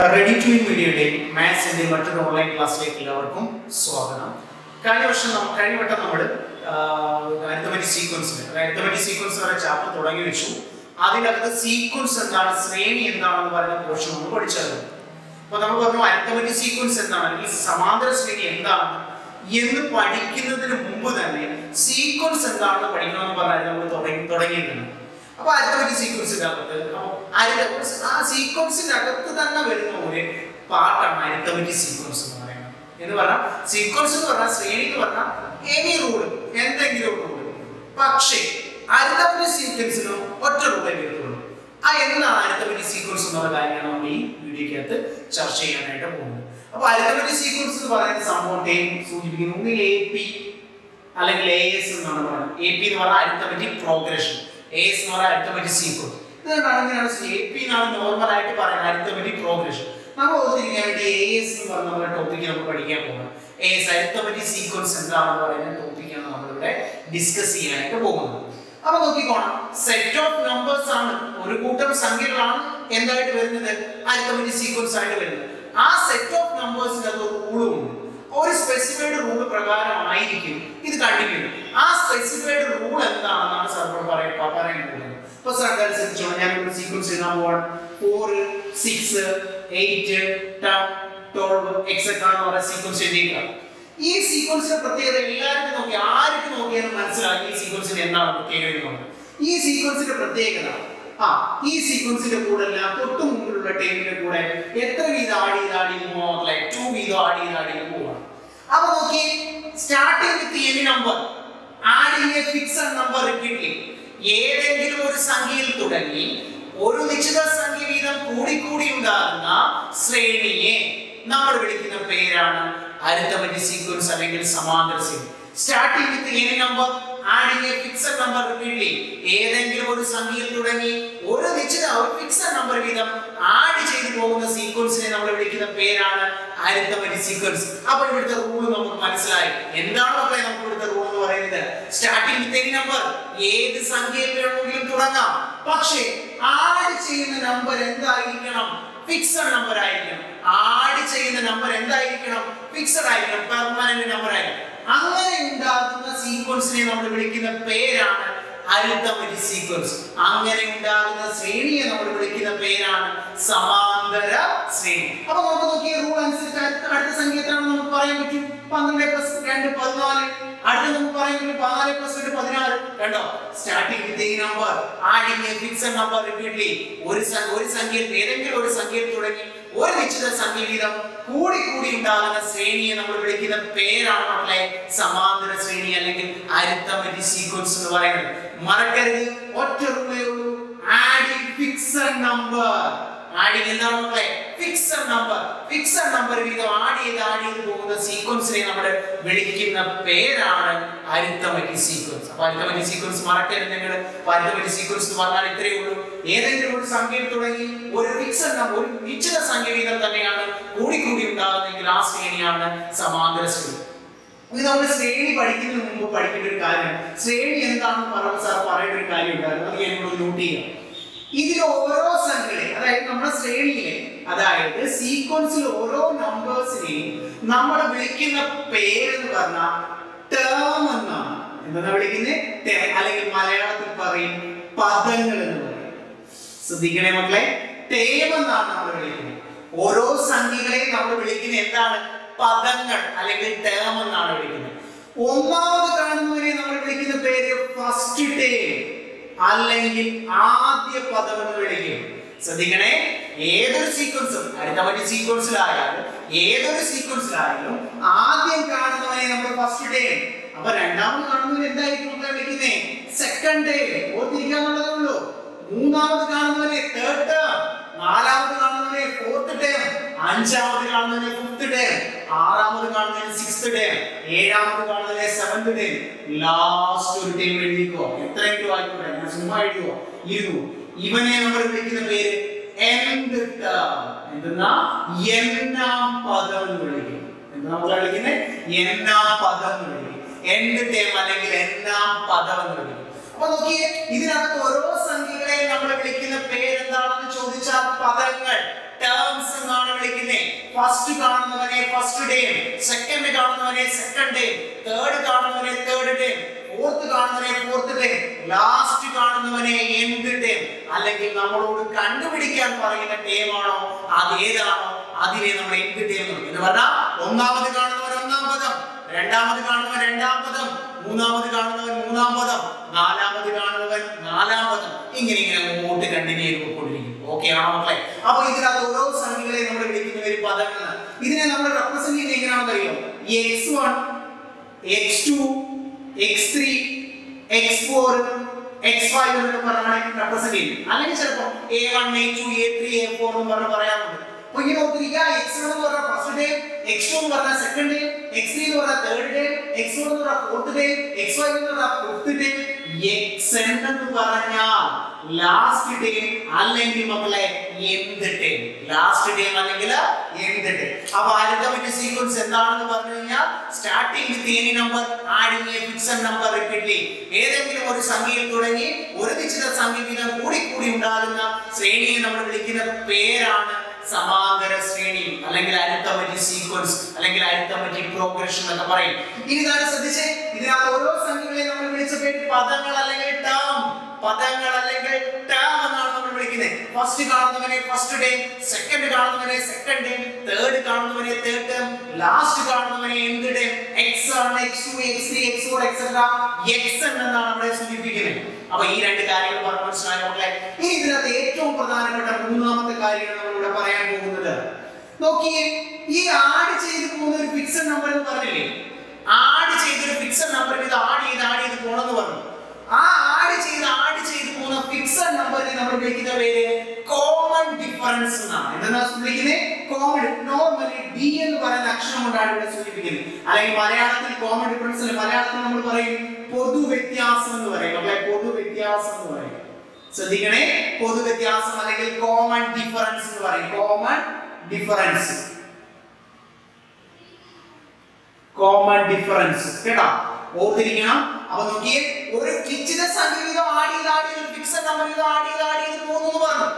Ready to in മീഡിയയുടെ മാത്സിന്റെ മറ്റൊരു online ക്ലാസ്സിലേക്ക് എല്ലാവർക്കും സ്വാഗതം. കഴിഞ്ഞ വർഷം കഴിഞ്ഞ വട്ടം നമ്മൾ അരിത്തമെറ്റിക് സീക്വൻസിന് അരിത്തമെറ്റിക് സീക്വൻസ് വരെ ചാപ്റ്റർ തുടങ്ങി വെച്ചു. അതിനകത്ത് സീക്വൻസ് എന്താണ് ശ്രേണി എന്താണെന്ന് പറയുന്ന പോർഷൻ നമ്മൾ പഠിച്ചത് അപ്പൊ നമ്മൾ പറഞ്ഞു അരിത്തമെറ്റിക് സീക്വൻസ് എന്താണ് അല്ലെങ്കിൽ സമാന്തര ശ്രേണി എന്താണ് എന്ന് പഠിക്കുന്നതിന് മുമ്പ് തന്നെ സീക്വൻസ് എന്താണെന്ന് പഠിക്കണമെന്ന് പറഞ്ഞാൽ നമ്മൾ തുടങ്ങി തുടങ്ങിയിട്ടുണ്ട് അപ്പൊ അരിത്തമെറ്റിക് സീക്വൻസ് അകത്ത് അരിത്ത ആ സീക്വൻസിന്റെ അകത്ത് തന്നെ വരുന്ന ഒരു പാർട്ടാണ് അരിത്തമെറ്റിക് സീക്വൻസ് എന്ന് പറയുന്നത്. എന്ന് പറഞ്ഞാൽ സീക്വൻസ് എന്ന് പറഞ്ഞാൽ ശ്രേണി എന്ന് പറഞ്ഞാൽ എനി റൂൾ എന്തെങ്കിലും റൂൾ പക്ഷേ അരിത്തമെറ്റിക് സീക്വൻസിന് ഒറ്റ റൂളേ വരുന്നുള്ളൂ. ആ എന്താണ് അരിത്തമെറ്റിക് സീക്വൻസ് എന്നുള്ള കാര്യമാണ് നമ്മൾ ഈ വീഡിയോക്കകത്ത് ചർച്ച ചെയ്യാനായിട്ട് പോകുന്നത്. അപ്പൊ അരിത്തമെറ്റിക് സീക്വൻസ് എന്ന് പറയുന്ന സംഭവത്തെയും സൂചിപ്പിക്കുന്നു. ഒന്നിൽ എ പി അല്ലെങ്കിൽ എ എസ് എന്നാണ് പറയുന്നത്. എ പി എന്ന് പറഞ്ഞാൽ അരിത്തമെറ്റിക് പ്രോഗ്രഷൻ എ പറഞ്ഞാൽ അരിത്തമെറ്റിക് സീക്വൻസ് ഇതുകൊണ്ടാണ് ഇങ്ങനെയാണ് എ പി എന്നാണ് നോർമൽ ആയിട്ട് പറയുന്നത് അരിത്തമെറ്റിക് പ്രോഗ്രഷൻ നമ്മൾ ഓർത്തിരിക്കാൻ വേണ്ടി എസ് എന്ന് പറഞ്ഞ നമ്മുടെ ടോപ്പിക്ക് നമ്മൾ പഠിക്കാൻ എ എസ് അരിത്തമെറ്റിക് സീക്വൻസ് എന്താണെന്ന് പറയുന്ന ടോപ്പിക്കാണ് നമ്മളിവിടെ ഡിസ്കസ് ചെയ്യാനായിട്ട് പോകുന്നത്. അപ്പൊ നോക്കിക്കോണം. സെറ്റ് ഓഫ് നമ്പേഴ്സ് ആണ്. ഒരു കൂട്ടം സംഖ്യകളാണ് എന്തായിട്ട് വരുന്നത്? അരിത്തമെറ്റിക് സീക്വൻസ് ആയിട്ട് വരുന്നത്. ആ സെറ്റ് ഓഫ് നമ്പേഴ്സിന് അത് റൂളും ഉണ്ട്. ഒരു സ്പെസിഫൈഡ് റൂൾ പ്രകാരമായിരിക്കും ഇത് കണ്ടിന്യൂ ആ സ്പെസിഫൈഡ് റൂൾ എന്താണെന്നാണ് സാർ പറയുക പറയുന്നത്. ഇപ്പൊ സാർ അനുസരിച്ചോണം ഞാൻ ഒരു സീക്വൻസ് എഴുതാൻ പോവാണ്. ഫോർ സിക്സ് എയ്റ്റ് സീക്വൻസ് എഴുതിയിരിക്കുക ഈ സീക്വൻസിന്റെ പ്രത്യേകത എല്ലാവർക്കും നോക്കി ആർക്ക് നോക്കിയാലും മനസ്സിലാക്കി ഈ സീക്വൻസിന് എന്താണ് പ്രത്യേകത ഈ സീക്വൻസിന്റെ പ്രത്യേകത. ആ ഈ സീക്വൻസിന്റെ കൂടെ എല്ലാം തൊട്ട് മുമ്പിലുള്ള ടേബിളിന്റെ കൂടെ എത്ര വീതം ആടി ചെയ്ത് ചെയ്ത് പോകാം ടു വീതം ആടി ചെയ്ത് പോവാം. അപ്പൊ നോക്കി starting with any number adding a fixed number repeatedly ഏതെങ്കിലും ഒരു സംഖ്യയിൽ തുടങ്ങി ഒരു നിശ്ചിത സംഖ്യ വീതം കൂടിക്കൂടി ഉണ്ടാകുന്ന ശ്രേണിയെ നമ്മൾ വിളിക്കുന്ന പേരാണ് അരിത്തമറ്റി സീക്വൻസ് അല്ലെങ്കിൽ സമാന്തര sequence starting with any number adding a fixed number repeatedly ഏതെങ്കിലും ഒരു സംഖ്യയിൽ തുടങ്ങി ഒരു നിശ്ചിത ഒരു ഫിക്സഡ് നമ്പർ വീതം ആഡ് ചെയ്തു പോകുന്ന സീക്വൻസിനെ നമ്മൾ വിളിക്കുന്ന പേരാണ് അരിത്തമെറ്റിക് സീക്വൻസ് അപ്പോൾ ഇവിടുത്തെ റൂൾ നമുക്ക് മനസ്സിലായി. എന്താണ് മക്കളെ നമുക്ക് ഇവിടുത്തെ റൂൾ എന്ന് പറയുന്നത്? സ്റ്റാർട്ടിംഗ് വിത്ത് എനി നമ്പർ ഏത് സംഖ്യയിൽ വേണമെങ്കിലും തുടങ്ങാം. പക്ഷേ ആഡ് ചെയ്യുന്ന നമ്പർ എന്തായിരിക്കണം? ഫിക്സഡ് നമ്പർ ആയിരിക്കണം. ആഡ് ചെയ്യുന്ന നമ്പർ എന്തായിരിക്കണം? ഫിക്സഡ് ആയിരിക്കണം. പെർമനന്റ് നമ്പർ ആയിരിക്കണം. അങ്ങനെ ഉണ്ടാകുന്ന സീക്വൻസിനെ നമ്മൾ വിളിക്കുന്ന പേരാണ് അരിത്തമെറ്റിക് സീക്വൻസ് അങ്ങനെ ഉണ്ടാകുന്ന ശ്രേണിയെ നമ്മൾ വിളിക്കുന്ന പേരാണ് സമാന്തര ശ്രേണി. അപ്പൊ നമുക്ക് നോക്കിയ റൂൾ അനുസരിച്ച് അടുത്ത അടുത്ത സംഖ്യ എത്രയാണെന്ന് നമുക്ക് പറയാൻ പറ്റും? പന്ത്രണ്ട് പ്ലസ് രണ്ട് പതിനാല്. അടുത്ത നമുക്ക് പറയാൻ പറ്റും പതിനാല് പ്ലസ് രണ്ട് പതിനാറ്. കണ്ടോ? സ്റ്റാർട്ടിംഗ് വിത്ത് ഈ number adding a fixed number repeatedly ഒരു ഒരു സംഖ്യയിൽ ഏതെങ്കിലും ഒരു സംഖ്യയിൽ തുടങ്ങി. ഒരു നിശ്ചിത സംഖ്യ കൂടി കൂടി ഉണ്ടാകുന്ന ശ്രേണിയെ നമ്മൾ വിളിക്കുന്ന പേരാണ് മക്കളെ സമാന്തര ശ്രേണി അല്ലെങ്കിൽ അരിത്തമെറ്റിക് സീക്വൻസ് എന്ന് പറയുന്നത്. മറക്കരുത്. ഒറ്റ ഉള്ളൂ. ആഡ് ഫിക്സഡ് നമ്പർ എന്താണ് മക്കളെ. ഫിക്സഡ് നമ്പർ ഫിക്സഡ് നമ്പർ വീതം ആഡ് ചെയ്ത് ആഡ് ചെയ്ത് പോകുന്ന സീക്വൻസിനെ നമ്മൾ വിളിക്കുന്ന പേരാണ് അരിത്തമെറ്റിക് സീക്വൻസ് അപ്പൊ അരിത്തമെറ്റിക് സീക്വൻസ് മറക്കരുത് നിങ്ങൾ അരിത്തമെറ്റിക് സീക്വൻസ് എന്ന് പറഞ്ഞാൽ ഇത്രയേ ഉള്ളൂ. ഏതെങ്കിലും ഒരു സംഖ്യയിൽ തുടങ്ങി ഒരു ഫിക്സഡ് നമ്പർ ഒരു നിശ്ചിത സംഖ്യ വീതം തന്നെയാണ് കൂടി കൂടി ഉണ്ടാകുന്നതെങ്കിൽ ആ ശ്രേണിയാണ് സമാന്തര ശ്രേണി. ഇത് നമ്മൾ ശ്രേണി പഠിക്കുന്നതിന് മുമ്പ് പഠിക്കേണ്ട ഒരു കാര്യമാണ്. ശ്രേണി എന്താണെന്ന് പറഞ്ഞ സാർ പറയേണ്ട ഒരു കാര്യം ഉണ്ടായിരുന്നു അത് ഞാൻ നോട്ട് ചെയ്യാം. ഇതിൽ ഓരോ സംഖ്യകളെ അതായത് നമ്മുടെ ശ്രേണിയിലെ അതായത് സീക്വൻസിൽ ഓരോ നമ്പേഴ്സിനെയും നമ്മൾ വിളിക്കുന്ന പേര് എന്ന് പറഞ്ഞാൽ ടേം എന്നാണ്. എന്താ വിളിക്കുന്നത് അല്ലെങ്കിൽ മലയാളത്തിൽ പറയും പദങ്ങൾ എന്ന് പറയും. ശ്രദ്ധിക്കണേ മക്കളെ. ടേം എന്നാണ് നമ്മൾ വിളിക്കുന്നത് ഓരോ സംഖ്യകളെയും നമ്മൾ വിളിക്കുന്ന എന്താണ്? പദങ്ങൾ അല്ലെങ്കിൽ ടേം എന്നാണ് വിളിക്കുന്നത് ഒന്നാമത് കാണുന്നവരെ നമ്മൾ വിളിക്കുന്ന പേര് ഫസ്റ്റ് ടേം അല്ലെങ്കിൽ ആദ്യ പദം എന്ന് വിളിക്കും ശ്രദ്ധിക്കണേ ഏതൊരു സീക്വൻസും അടുത്ത സീക്വൻസിലായാലും ഏതൊരു സീക്വൻസിലായാലും ആദ്യം കാണുന്നവനെ നമ്മൾ ഫസ്റ്റ് ഡേ അപ്പൊ രണ്ടാമത് കാണുന്നവർ എന്തായിരിക്കും വിളിക്കുന്നേ സെക്കൻഡ് ഡേ ഓർത്തിരിക്കാന്നുള്ളതേ ഉള്ളൂ. മൂന്നാമത് കാണുന്നവനെ തേർഡ് ടേം നാലാമത് കാണുന്നതിനെ ഫോർത്ത് ടേം അഞ്ചാമത് കാണുന്നതിനെ ഫിഫ്ത് ടേം ആറാമത് കാണുന്നതിനെ സിക്സ്ത് ടേം ഏഴാമത് കാണുന്നതിനെ സെവൻത് ടേം ലാസ്റ്റ് ഒരു ടേം എഴുതിക്കോ? എത്രയെങ്കിലും ആയിക്കോട്ടെ ഞാൻ ചുമ്മാ എഴുതുവോ? ഇരുന്നു. ഇവനെ നമ്മൾ വിളിക്കുന്ന പേര് എന്ത് എന്തെന്നാ? എന്നാം പദം എന്ന് വിളിക്കും. എന്താ നമ്മൾ വിളിക്കുന്നത് എന്നാം പദം എന്ന് വിളിക്കും. എന്ത് ടേം അല്ലെങ്കിൽ എന്നാം പദം എന്ന് വിളിക്കും. അപ്പൊ നോക്കിയേ ഇതിനകത്ത് ഓരോ സംഖ്യകളെയും നമ്മൾ വിളിക്കുന്ന പേരെന്താണെന്ന് ചോദിച്ചാൽ പദങ്ങൾ ടേംസ് എന്നാണ് വിളിക്കുന്നത് ഫസ്റ്റ് കാണുന്നവനെ ഫസ്റ്റ് ഡേ സെക്കൻഡ് കാണുന്നവനെ സെക്കൻഡ് ഡേ തേർഡ് കാണുന്നവനെ തേർഡ് ഡേ ഫോർത്ത് കാണുന്നവനെ ഫോർത്ത് ഡേ ലാസ്റ്റ് കാണുന്നവനെ എന്ത് ഡേ അല്ലെങ്കിൽ നമ്മളോട് കണ്ടുപിടിക്കാൻ പറയുന്ന ടേമാണോ അത് ഏതാണോ അതിനെ നമ്മൾ എന്ത് ഡേ എന്ന് പറഞ്ഞാൽ ഒന്നാമത് കാണുന്നവൻ രണ്ടാമത് കാണുന്നവൻ രണ്ടാം പദം മൂന്നാമത് കാണുന്നവൻ മൂന്നാം പദം നാലാമത് കാണുന്നവൻ നാലാം പദം. ഇങ്ങനെ ഇങ്ങനെ മുമ്പോട്ട് കണ്ടിന്യൂ ചെയ്ത് പോയിക്കൊണ്ടിരിക്കും ഓക്കെ ആണോ മക്കളെ? അപ്പൊ ഇതിനകത്ത് ഓരോ സംഖ്യകളെ നമ്മൾ വിളിക്കുന്ന ഒരു പദങ്ങൾ ഇതിനെ നമ്മൾ റെപ്രസെന്റ് ചെയ്യുന്നത് എങ്ങനെയാണെന്ന് അറിയോ? X one x two x three x four x five എന്നൊക്കെ പറഞ്ഞാണ് റെപ്രസെന്റ് ചെയ്യുന്നത്. അല്ലെങ്കിൽ ചിലപ്പോൾ a one a two a three a four എന്ന് പറഞ്ഞ് പറയാറുണ്ട്. അപ്പൊ ഇങ്ങനെ ഓർത്തിരിക്കുക എക്സ് എന്ന് പറഞ്ഞാൽ ഫസ്റ്റ് ഡേ എക്സ് ടു എന്ന് പറഞ്ഞാൽ സെക്കൻഡ് ഡേ എക്സ് ത്രീ എന്ന് പറഞ്ഞ തേർഡ് ഡേ എക്സ് ഫോർ എന്ന് പറഞ്ഞ ഫോർത്ത് ഡേ എക്സ് ഫൈവ് എന്ന് പറഞ്ഞ ഫിഫ്ത്ത് ഡേ എക്സ് എന്ന് പറഞ്ഞാൽ ലാസ്റ്റ് ഡേ അല്ലെങ്കിൽ മക്കളെ എന്ത് ഡേ ലാസ്റ്റ് ഡേ അല്ലെങ്കിൽ എന്ത് ഡേ അപ്പൊ അരിത്തമെന്റ് സീക്വൻസ് എന്താണെന്ന് പറഞ്ഞു കഴിഞ്ഞാൽ starting with any number adding a fixed number repeatedly ഏതെങ്കിലും ഒരു സംഖ്യയിൽ തുടങ്ങി ഒരു നിശ്ചിത സംഖ്യ വീതം കൂടി കൂടി ഉണ്ടാകുന്ന ശ്രേണിയെ നമ്മൾ വിളിക്കുന്ന പേരാണ് സമാന്തര ശ്രേണി അല്ലെങ്കിൽ അരിത്തമറ്റി സീക്വൻസ് അല്ലെങ്കിൽ അരിത്തമറ്റി പ്രോഗ്രഷൻ എന്നൊക്കെ പറയും. ഇനി ഇതാണ് ശ്രദ്ധിച്ചേ? ഇതിനകത്ത് ഓരോ സംഖ്യകളെയും നമ്മൾ വിളിച്ച പേര് പദങ്ങൾ അല്ലെങ്കിൽ ടേം പദങ്ങൾ അല്ലെങ്കിൽ ടേം എന്നാണ് ഫസ്റ്റ് കാണുന്നവനെ ഫസ്റ്റ് ഡേ സെക്കൻഡ് കാണുന്നവനെ സെക്കൻഡ് ഡേ തേർഡ് കാണുന്നവനെ തേർഡ് ടേം ലാസ്റ്റ് കാണുന്നവനെ എന്ത് ഡേ എക്സ് ആണ് x two x three x four etcetera x എന്നാണ് നമ്മൾ സൂചിപ്പിക്കുന്നത്. അപ്പൊ ഈ രണ്ട് കാര്യങ്ങൾ പറഞ്ഞു മനസ്സിലായ മക്കളെ? ഇനി ഇതിനകത്ത് ഏറ്റവും പ്രധാനപ്പെട്ട മൂന്നാമത്തെ കാര്യമാണ് നമ്മൾ ഇവിടെ പറയാൻ പോകുന്നത്. നോക്കിയേ ഈ ആഡ് ചെയ്ത് പോകുന്ന ഒരു ഫിക്സഡ് നമ്പർ എന്ന് പറഞ്ഞില്ലേ? ആഡ് ചെയ്തൊരു ഫിക്സഡ് നമ്പർ ഇത് ആഡ് ചെയ്ത് ആഡ് ചെയ്ത് പോണെന്ന് പറഞ്ഞു. ആ ആഡ് ചെയ്ത് ആഡ് ചെയ്ത് പോകുന്ന ഫിക്സഡ് നമ്പറിനെ നമ്മൾ വിളിക്കുന്ന പേര് കോമൺ ഡിഫറൻസ് എന്നാണ്. എന്താ വിളിക്കുന്നത് കോമൺ നോർമലി ഡി എന്ന് പറയുന്ന അക്ഷരം കൊണ്ടാണ് ഇവിടെ സൂചിപ്പിക്കുന്നത്. അല്ലെങ്കിൽ മലയാളത്തിൽ കോമൺ ഡിഫറൻസ് മലയാളത്തിൽ നമ്മൾ പറയും പൊതു വ്യത്യാസം എന്ന് പറയും. നമ്മളെ പൊതു വ്യത്യാസം എന്ന് പറയും. ശ്രദ്ധിക്കണേ. പൊതു വ്യത്യാസം അല്ലെങ്കിൽ കോമൺ ഡിഫറൻസ് എന്ന് പറയും. കോമൺ ഡിഫറൻസ് കോമൺ ഡിഫറൻസ് കേട്ടോ? ഓർത്തിരിക്കണം. അപ്പൊ നോക്കിയേ ഒരു നിശ്ചിത സംഖ്യ ചെയ്ത് ഫിക്സഡ് നമ്പർ ചെയ്ത് പോകുന്നു എന്ന് പറഞ്ഞു.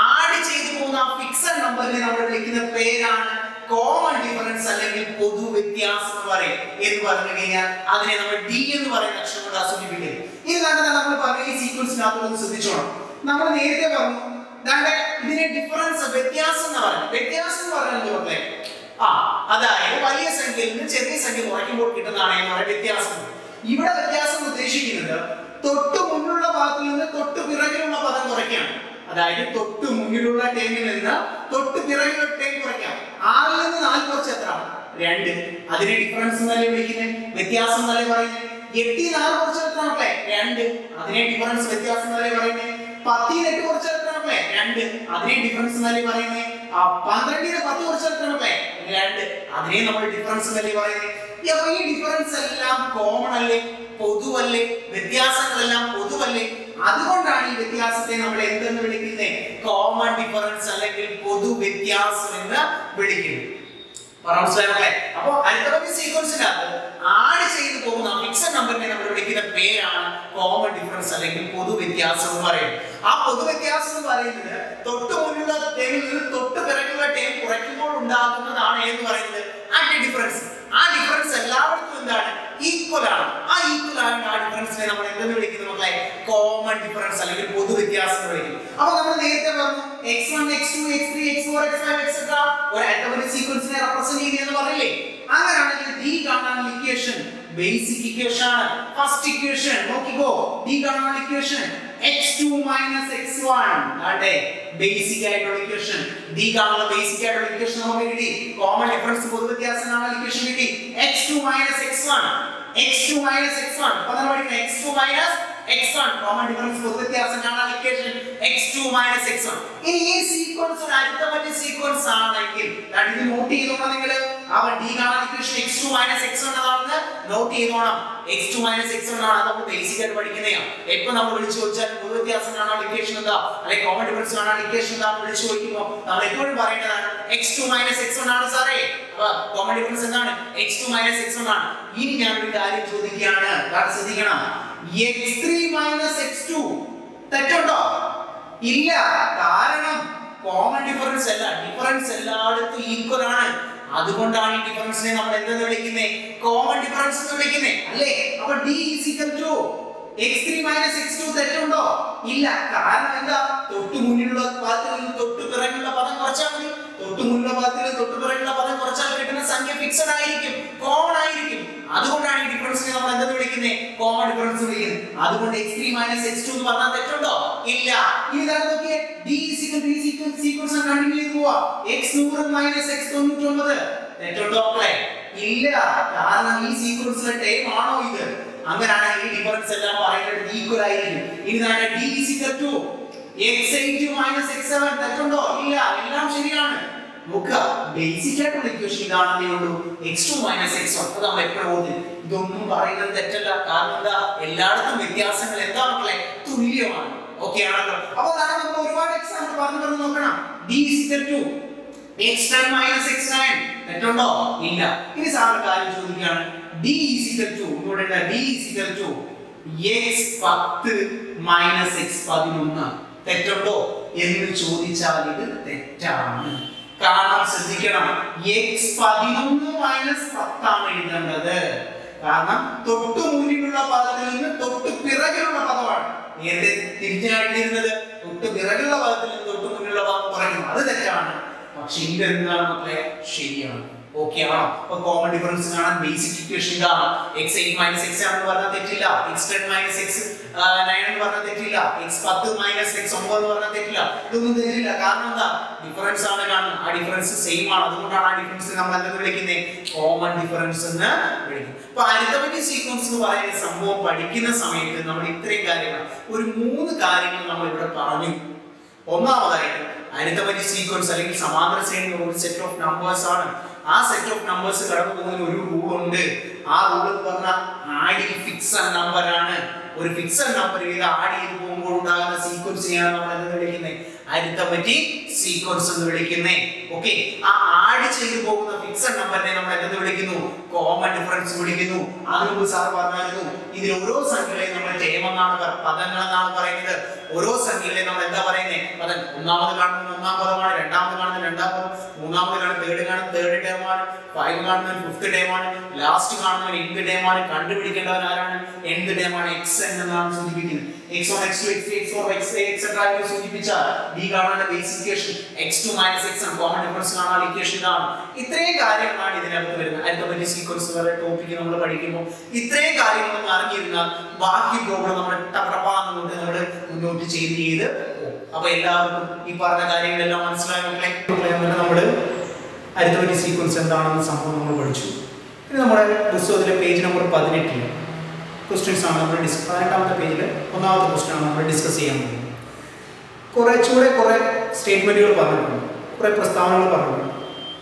ആഡ് ചെയ്ത് പോകുന്ന ആ ഫിക്സഡ് നമ്പറിനെ നമ്മൾ വിളിക്കുന്ന പേരാണ് കോമൺ ഡിഫറൻസ് അല്ലെങ്കിൽ പൊതു വ്യത്യാസം എന്ന് പറയും. എന്ന് പറഞ്ഞു കഴിഞ്ഞാൽ അതിനെ നമ്മൾ ഡി എന്ന് പറയുന്ന അക്ഷരം കൊണ്ട് സൂചിപ്പിക്കുന്നത് ഇത് നമ്മൾ പറഞ്ഞ ഈ സീക്വൻസിനകത്ത് ഒന്ന് ശ്രദ്ധിച്ചോണം. നമ്മൾ നേരത്തെ പറഞ്ഞു ഇതിനെ ഡിഫറൻസ് വ്യത്യാസം എന്ന് പറഞ്ഞു വ്യത്യാസം എന്ന് നിന്ന് ചെറിയ സംഖ്യ കുറയ്ക്കുമ്പോൾ കിട്ടുന്നതാണ് എന്ന് വ്യത്യാസം. ഇവിടെ വ്യത്യാസം ഉദ്ദേശിക്കുന്നത് തൊട്ട് മുന്നിലുള്ള ഭാഗത്തിൽ നിന്ന് തൊട്ട് പിറകിലുള്ള പദം കുറയ്ക്കാണ് അതായത് തൊട്ട് മുന്നിലുള്ള ടേമിൽ നിന്ന് തൊട്ട് പിറകിലുള്ള ടേം കുറയ്ക്കാം. ആറിൽ നിന്ന് നാല് കുറച്ച് എത്ര? രണ്ട്. അതിനെ ഡിഫറൻസ് എന്നല്ലേ വിളിക്കുന്നത് വ്യത്യാസം എന്നല്ലേ പറയുന്നത് എട്ടിൽ നാല് കുറച്ച് എത്ര രണ്ട്. അതിനെ ഡിഫറൻസ് വ്യത്യാസം എന്നല്ലേ പറയുന്നത് പത്തിൽ എട്ട് കുറച്ച് എത്ര രണ്ട്. അതിനെ ഡിഫറൻസ് എന്നല്ലേ പറയുന്നത് ആ പന്ത്രണ്ടിന് പത്ത് കുറച്ച് എത്ര രണ്ട്. അതിനെ നമ്മൾ ഡിഫറൻസ് എന്നല്ലേ പറയുന്നത് അപ്പൊ ഈ ഡിഫറൻസ് എല്ലാം കോമൺ അല്ലേ? പൊതുവല്ലേ? വ്യത്യാസങ്ങളെല്ലാം പൊതുവല്ലേ? അതുകൊണ്ടാണ് ഈ വ്യത്യാസത്തെ നമ്മൾ എന്തെന്ന് വിളിക്കുന്നത് കോമൺ ഡിഫറൻസ് അല്ലെങ്കിൽ പൊതു വ്യത്യാസം എന്ന് വിളിക്കുന്നത്. മനസ്സിലായല്ലേ? അപ്പൊ അരിത്തമെറ്റിക് സീക്വൻസിനകത്ത് ആഡ് ചെയ്തു പോകുന്ന ഫിക്സഡ് നമ്പറിനെ നമ്മൾ വിളിക്കുന്ന പേരാണ് കോമൺ ഡിഫറൻസ് അല്ലെങ്കിൽ പൊതു വ്യത്യാസം എന്ന് പറയും ആ പൊതു വ്യത്യാസം എന്ന് പറയുന്നത് തൊട്ട് മുന്നിലുള്ള ടേമിൽ നിന്ന് തൊട്ട് പിറകുള്ള ടേം കുറയ്ക്കുമ്പോൾ ഉണ്ടാകുന്നതാണ് എന്ന് പറയുന്നത്. ആന്റി ഡിഫറൻസ് ആ ഡിഫറൻസ് എല്ലാവർക്കും എന്താണ്? ഈക്വൽ ആണ്. ആ ഈക്വൽ ആണ് ആ ഡിഫറൻസിനെ നമ്മൾ എന്തെന്ന് വിളിക്കുന്നത് മക്കളെ? കോമൺ ഡിഫറൻസ് അല്ലെങ്കിൽ പൊതു വ്യത്യാസം എന്ന് വിളിക്കും അപ്പൊ നമ്മൾ നേരത്തെ പറഞ്ഞു x one x two x three x four x five ഒരു അറ്റോമിക് സീക്വൻസിനെ റെപ്രസെന്റ് ചെയ്യുന്നതെന്ന് പറഞ്ഞില്ലേ? അങ്ങനെയാണെങ്കിൽ ഡി കാണാൻ ഇക്വേഷൻ ബേസിക് ഇക്വേഷൻ ആണ് ഫസ്റ്റ് നോക്കിക്കോ ഈ കാണുന്ന equation x2 minus x one അതെ ബേസിക് ആയിട്ടുള്ള ഇക്വേഷൻ ഡി കാണുന്ന ബേസിക് ആയിട്ടുള്ള ഇക്വേഷൻ നമുക്ക് കിട്ടി. കോമൺ ഡിഫറൻസ് പൊതു വ്യത്യാസം കാണാനുള്ള ഇക്വേഷൻ കിട്ടി x2 minus x x2 minus x one അപ്പൊ നമ്മൾ പഠിക്കുന്നത് x2 minus x common common difference പൊതു വ്യത്യാസം കാണാനുള്ള ഇക്വേഷൻ x2 മൈനസ് എക്സ് ഇനി ഈ സീക്വൻസ് ഒരു അരിത്തമെറ്റിക് സീക്വൻസ് ആണെങ്കിൽ ദാ ഇത് നോട്ട് ചെയ്തോണം നിങ്ങൾ ആ d കാണാൻ equation x2 minus X one ആണെന്ന് നോട്ട് ചെയ്തോണം. X2 മൈനസ് എക്സ് വൺ ആണ്. നമ്മൾ ബേസിക് ആയിട്ട് പഠിക്കുന്നതാണ് എപ്പോ നമ്മൾ വിളിച്ചു ചോദിച്ചാൽ പൊതുവ്യത്യാസം കാണാൻ ഇക്വേഷൻ എന്താ? അല്ലെങ്കിൽ കോമൺ ഡിഫറൻസ് കാണാൻ ഇക്വേഷൻ എന്താ വിളിച്ചു ചോദിക്കുമ്പോൾ നമ്മൾ എപ്പോഴും പറയേണ്ടതാണ് x2 മൈനസ് എക്സ് വൺ ആണ് സാറേ. കോമൺ ഡിഫറൻസ് എന്താണ്? X2 മൈനസ് എക്സ് വൺ ആണ്. ഇനി ഞാൻ ഒരു കാര്യം ചോദിക്കുകയാണ്. കാരണം ശ്രദ്ധിക്കണം x3 മൈനസ് x2 തെറ്റുണ്ടോ? ഇല്ല. കാരണം കോമൺ ഡിഫറൻസ് അല്ല. ഡിഫറൻസ് എല്ലായിടത്തും ഈക്വൽ ആണ്. അതുകൊണ്ടാണ് ഈ ഡിഫറൻസിനെ നമ്മൾ എന്തെന്ന് വിളിക്കുന്നത് കോമൺ ഡിഫറൻസ് എന്ന് വിളിക്കുന്നത് അല്ലേ? അപ്പോൾ d is equal to x3 minus x2 തെറ്റുണ്ടോ? ഇല്ല. കാരണം എന്താ? തൊട്ട് മുന്നിലുള്ള പദത്തിൽ നിന്ന് തൊട്ട് പിറകിലുള്ള പദം കുറച്ചാൽ മതി. തൊട്ട് മുന്നിലുള്ള പദത്തിൽ നിന്ന് തൊട്ട് പിറകിലുള്ള പദം കുറച്ചാൽ കിട്ടുന്ന സംഖ്യ ഫിക്സഡ് ആയിരിക്കും. കോമൺ ആയിരിക്കും. അതുകൊണ്ടാണ് ഈ ഡിഫറൻസിനെ നമ്മൾ എന്തെന്ന് വിളിക്കുന്നത് കോമൺ ഡിഫറൻസ് വിളിക്കുന്നത്. അതുകൊണ്ട് x3 minus x2 എന്ന് പറഞ്ഞാൽ തെറ്റുണ്ടോ? ഇല്ല. ഇനി ഇതാണ് നോക്കിയേ. d സീക്വൻസ് സീക്വൻസ് കണ്ടിന്യൂ ചെയ്തു പോവാ. x 100 minus x 99 തെറ്റുണ്ടോ മക്കളെ? ഇല്ല. കാരണം ഈ സീക്വൻസിലെ ടൈം ആണോ ഇത്? അങ്ങനെയാണെങ്കിൽ ഈ ഡിഫറൻസ് എല്ലാം പറയുന്നത് ഈക്വൽ ആയിരിക്കും. ഇനി തന്നെ d is equal to x8 minus x7 തെറ്റുണ്ടോ? ഇല്ല. എല്ലാം ശരിയാണ്. നോക്കുക. ബേസിക് ആയിട്ടുള്ള ഇക്വേഷൻ ഇതാണെന്നേ ഉള്ളൂ. X2 minus x1 അത് നമ്മൾ എപ്പോഴും ഓർത്ത് ഇതൊന്നും പറയുന്നത് തെറ്റല്ല. കാരണം എന്താ? എല്ലായിടത്തും വ്യത്യാസങ്ങൾ എന്താ മക്കളെ തുല്യമാണ്. ഓക്കെ ആണല്ലോ. അപ്പോൾ അതാണ് നമുക്ക് ഒരുപാട് എക്സാമ്പിൾ പറഞ്ഞു പറഞ്ഞു നോക്കണം. D is two X to x10 minus x9 തെറ്റുണ്ടോ? ഇല്ല. ഇനി സാറിന് കാര്യം ചോദിക്കുകയാണ്. ഡി ഇസ് ടു ഇവിടെ ഡി ഇസ് ടു എക്സ് പത്ത് മൈനസ് എക്സ് പതിനൊന്ന്. തെറ്റുണ്ടോ? എന്ന് ചോദിച്ചാൽ ഇത് തെറ്റാണ്. കാരണം ശ്രദ്ധിക്കണം. എക്സ് പതിനൊന്ന് മൈനസ് പത്താണ് എഴുതേണ്ടത്. കാരണം തൊട്ടു മുന്നിലുള്ള പദത്തിൽ നിന്ന് തൊട്ട് പിറകിലുള്ള പദമാണ്. നേരത്തെ തിരിഞ്ഞായിരുന്നത് തൊട്ട് പിറകിലുള്ള പദത്തിൽ നിന്ന് തൊട്ട് മുന്നിലുള്ള പദം കുറയ്ക്കും അത് തെറ്റാണ്. പക്ഷെ ഇതെന്താണ് മക്കളെ? ശരിയാണ്. ഓക്കെ ആണോ? അപ്പൊ കോമൺ ഡിഫറൻസ് കാണാൻ ബേസിക് ഇക്വേഷൻ ഇതാണ്. X 8 മൈനസ് x ആണെന്ന് പറഞ്ഞാൽ തെറ്റില്ല. എക്സ് ടെൻ മൈനസ് x 9 എന്ന് പറഞ്ഞാൽ തെറ്റില്ല. X 10 മൈനസ് x 9 എന്ന് പറഞ്ഞാൽ തെറ്റില്ല. ഇതൊന്നും തെറ്റില്ല. കാരണം എന്താ? ഡിഫറൻസ് ആണ് കാണുന്നത്. ആ ഡിഫറൻസ് സെയിം ആണ്. അതുകൊണ്ടാണ് ആ ഡിഫറൻസ് നമ്മൾ എന്തെന്ന് വിളിക്കുന്നത് കോമൺ ഡിഫറൻസ് എന്ന് വിളിക്കുന്നത്. അപ്പൊ അരിത്തമെറ്റിക് സീക്വൻസ് എന്ന് പറയുന്ന സംഭവം പഠിക്കുന്ന സമയത്ത് നമ്മൾ ഇത്രയും കാര്യങ്ങൾ ഒരു മൂന്ന് കാര്യങ്ങൾ നമ്മൾ ഇവിടെ പറഞ്ഞു. ഒന്നാമതായിട്ട് അരിത്തമെറ്റിക് സീക്വൻസ് അല്ലെങ്കിൽ സമാന്തര ശ്രേണി ഒരു സെറ്റ് ഓഫ് നമ്പേഴ്സ് ആണ്. ആ സെറ്റ് ഓഫ് നമ്പേഴ്സ് കടന്നു പോകുന്നതിന് ഒരു റൂൾ ഉണ്ട്. ആ റൂൾ എന്ന് പറഞ്ഞാൽ ആഡി ഫിക്സഡ് നമ്പർ ആണ്. ഒരു ഫിക്സഡ് നമ്പർ ഇത് ആഡ് ചെയ്ത് പോകുമ്പോൾ ഉണ്ടാകുന്ന സീക്വൻസിനെയാണ് നമ്മൾ എന്ത് വിളിക്കുന്നത് അരിത്തമറ്റി സീക്വൻസ് എന്ന് വിളിക്കുന്നത് ഓക്കെ ആ ആഡ് ചെയ്തു പോകുന്ന ഫിക്സഡ് നമ്പറിനെ നമ്മൾ എന്ത് വിളിക്കുന്നു? കോമൺ ഡിഫറൻസ് വിളിക്കുന്നു. അതിന് മുമ്പ് സാർ പറഞ്ഞായിരുന്നു ഇതിൽ ഓരോ സംഖ്യകളെയും നമ്മൾ ടേം എന്നാണ് പറ- പദങ്ങൾ എന്നാണ് പറയുന്നത്. ഓരോ സംഖ്യകളെയും നമ്മൾ എന്താ പറയുന്നത് പദം ഒന്നാമത് കാണുന്ന ഒന്നാം പദമാണ് രണ്ടാമത് കാണുന്ന രണ്ടാം പദം മൂന്നാമത് കാണുന്നത് തേർഡ് കാണുന്നത് തേർഡ് ടേം ആണ് ഫൈവ് കാണുന്ന ഫിഫ്ത് ടേം ആണ് ലാസ്റ്റ് കാണുന്ന എന്ത് ടേമാണ് കണ്ടുപിടിക്കേണ്ടവൻ ആരാണ്? എന്ത് ടേമാണ് എക്സ് എന്നാണ് സൂചിപ്പിക്കുന്നത്. X one x two x x four x etcetera എന്ന് സൂചിപ്പിച്ചാൽ ഡി കാണാനുള്ള basic equation x two minus x ആണ്. കോമൺ ഡിഫറൻസ് കാണാനുള്ള ഇക്വേഷൻ ഇതാണ് ഇത്രയും കാര്യങ്ങളാണ് ഇതിനകത്ത് വരുന്നത്. അരിത്തമെറ്റിക് സീക്വൻസ് വരെ ടോപ്പിക്ക് നമ്മൾ പഠിക്കുമ്പോൾ ഇത്രയും കാര്യങ്ങൾ നമ്മൾ അറിഞ്ഞിരുന്നാൽ ബാക്കി പ്രോബ്ലം നമ്മൾ ടപ്പടപ്പാന്നുകൊണ്ട് നമ്മൾ മുന്നോട്ട് ചെയ്ത് ചെയ്ത് അപ്പൊ എല്ലാവർക്കും ഈ പറഞ്ഞ കാര്യങ്ങളെല്ലാം മനസ്സിലായ നമ്മൾ എന്നിട്ട് സീക്വൻസ് എന്താണെന്ന് സംഭവം നമ്മൾ പഠിച്ചു. ഇനി നമ്മുടെ പുസ്തകത്തിലെ പേജ് നമ്പർ പതിനെട്ടിൽ ക്വസ്റ്റ്യൻസ് ആണ് നമ്മൾ ഡിസ് പതിനെട്ടാമത്തെ പേജിൽ ഒന്നാമത്തെ ക്വസ്റ്റ്യൻ ആണ് നമ്മൾ ഡിസ്കസ് ചെയ്യാൻ പോകുന്നത്. കുറച്ചുകൂടെ കുറെ സ്റ്റേറ്റ്മെന്റുകൾ പറഞ്ഞിട്ടുണ്ട്. കുറെ പ്രസ്താവനകൾ പറഞ്ഞു.